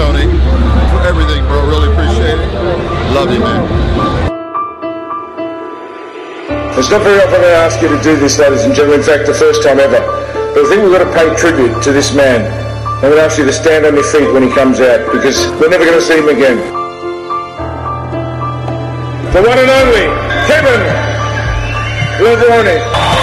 Tony, for everything, bro. Really appreciate it. Love you, man. It's not very often I ask you to do this, ladies and gentlemen. In fact, the first time ever. But I think we've got to pay tribute to this man. I'm going to ask you to stand on your feet when he comes out because we're never going to see him again. The one and only Kevin Levrone.